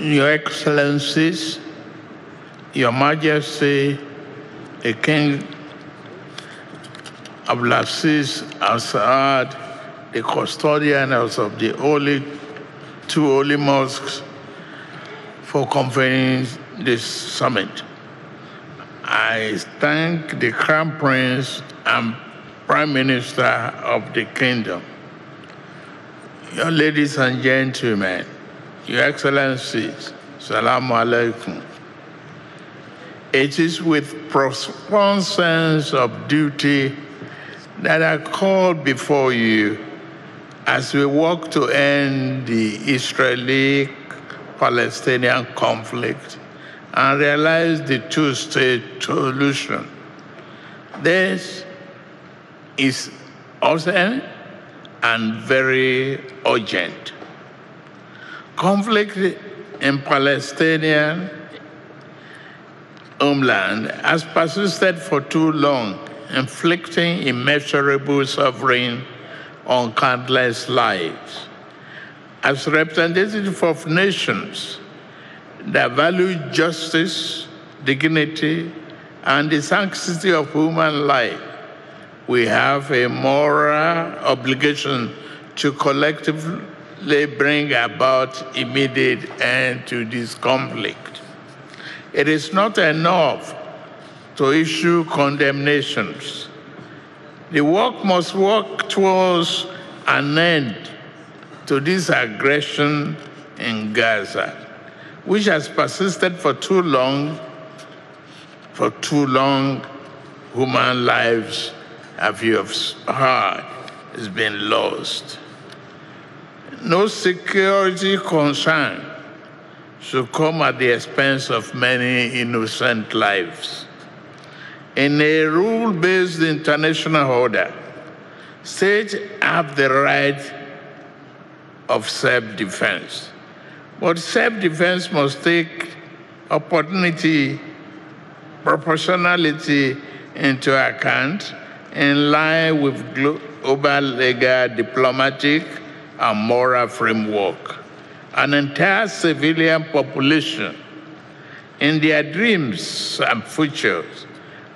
Your Excellencies, Your Majesty, the King Abdulaziz Al Saud, the custodians of the holy two holy mosques, for convening this summit. I thank the Crown Prince and Prime Minister of the Kingdom. Your ladies and gentlemen, Your Excellencies, Salamu Alaikum. It is with profound sense of duty that I call before you as we work to end the Israeli Palestinian conflict and realize the two state solution. This is urgent and very urgent. Conflict in Palestinian homeland has persisted for too long, inflicting immeasurable suffering on countless lives. As representatives of nations that value justice, dignity, and the sanctity of human life, we have a moral obligation to collectively bring about immediate end to this conflict. It is not enough to issue condemnations. The work must work towards an end to this aggression in Gaza, which has persisted for too long, for too long, human lives, as you have heard, has been lost. No security concern should come at the expense of many innocent lives. In a rule-based international order, states have the right of self-defense. But self-defense must take opportunity, proportionality into account in line with global legal, diplomatic, and moral framework. An entire civilian population in their dreams and futures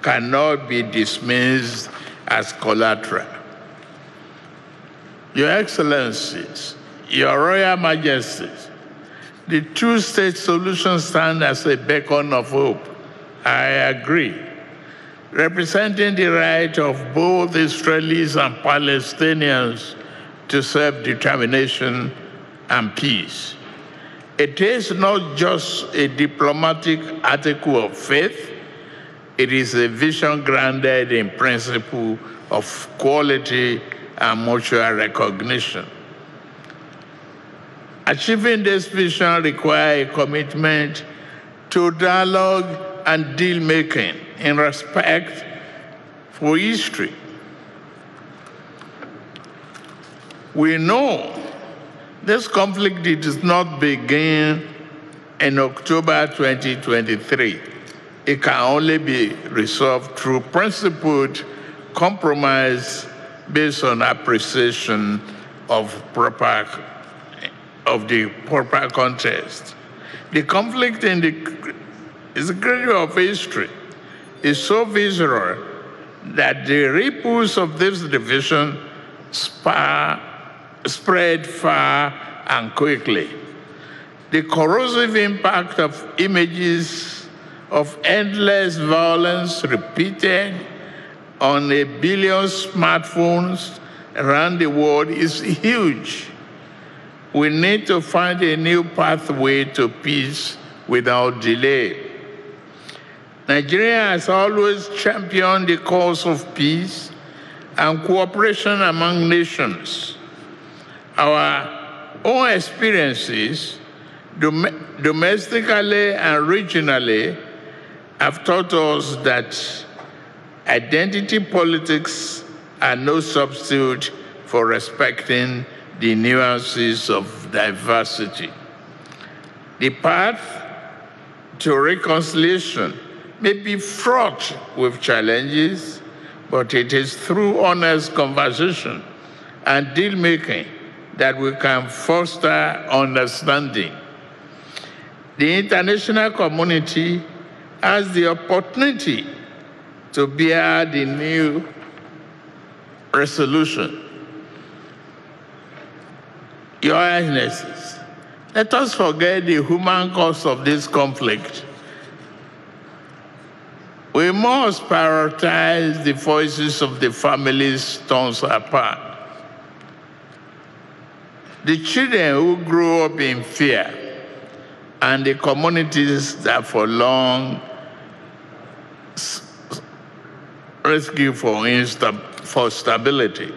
cannot be dismissed as collateral. Your Excellencies, Your Royal Majesties, the two-state solution stands as a beacon of hope. I agree. Representing the right of both Israelis and Palestinians to self-determination and peace. It is not just a diplomatic article of faith, it is a vision grounded in principle of quality and mutual recognition. Achieving this vision requires a commitment to dialogue and deal making in respect for history. We know this conflict did not begin in October 2023. It can only be resolved through principled compromise based on appreciation of proper of the proper context. The conflict in the security of history is so visceral that the ripples of this division spar, spread far and quickly. The corrosive impact of images of endless violence repeated on a billion smartphones around the world is huge. We need to find a new pathway to peace without delay. Nigeria has always championed the cause of peace and cooperation among nations. Our own experiences, dom domestically and regionally, have taught us that identity politics are no substitute for respecting the nuances of diversity. The path to reconciliation may be fraught with challenges, but it is through honest conversation and deal making that we can foster understanding. The international community has the opportunity to bear the new resolution. Your Highnesses, let us forget the human cost of this conflict. We must prioritize the voices of the families torn apart. The children who grow up in fear and the communities that for long rescue for, for stability.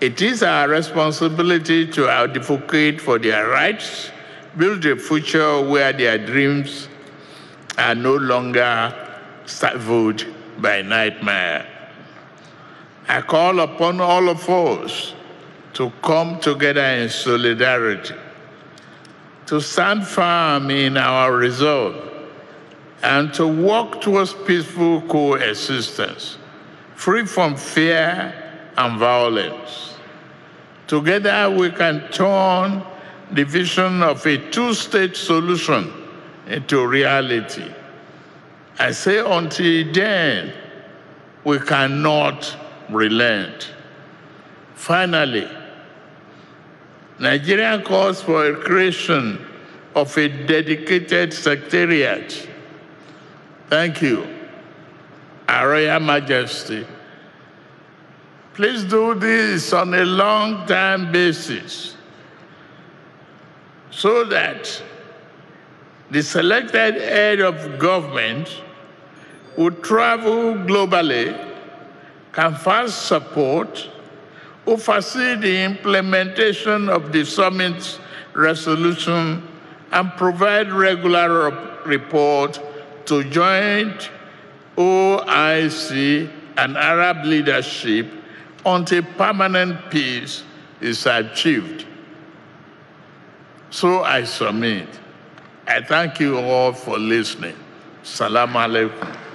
It is our responsibility to advocate for their rights, build a future where their dreams are no longer stifled by nightmare. I call upon all of us to come together in solidarity, to stand firm in our resolve, and to work towards peaceful coexistence, free from fear and violence. Together, we can turn the vision of a two state solution into reality. I say, until then, we cannot relent. Finally, Nigeria calls for a creation of a dedicated secretariat. Thank you, Our Royal Majesty. Please do this on a long-term basis so that the selected head of government who travel globally can first support oversee the implementation of the summit's resolution and provide regular report to joint OIC and Arab leadership until permanent peace is achieved. So I submit. I thank you all for listening. Salam alaikum.